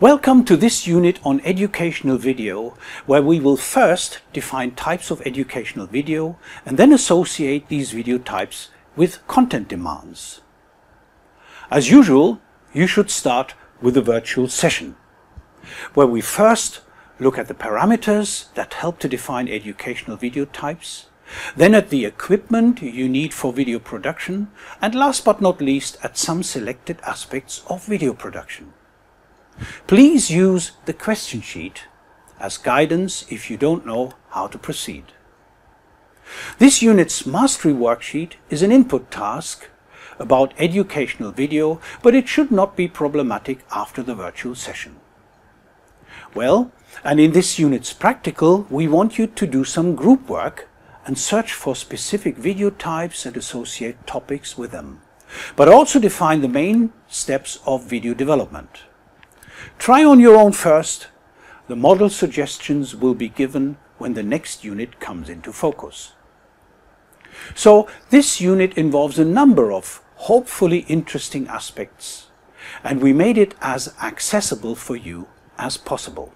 Welcome to this unit on educational video, where we will first define types of educational video and then associate these video types with content demands. As usual, you should start with a virtual session, where we first look at the parameters that help to define educational video types, then at the equipment you need for video production, and last but not least at some selected aspects of video production. Please use the question sheet as guidance if you don't know how to proceed. This unit's mastery worksheet is an input task about educational video, but it should not be problematic after the virtual session. Well, and in this unit's practical, we want you to do some group work and search for specific video types and associate topics with them, but also define the main steps of video development. Try on your own first. The model suggestions will be given when the next unit comes into focus. So this unit involves a number of hopefully interesting aspects and we made it as accessible for you as possible.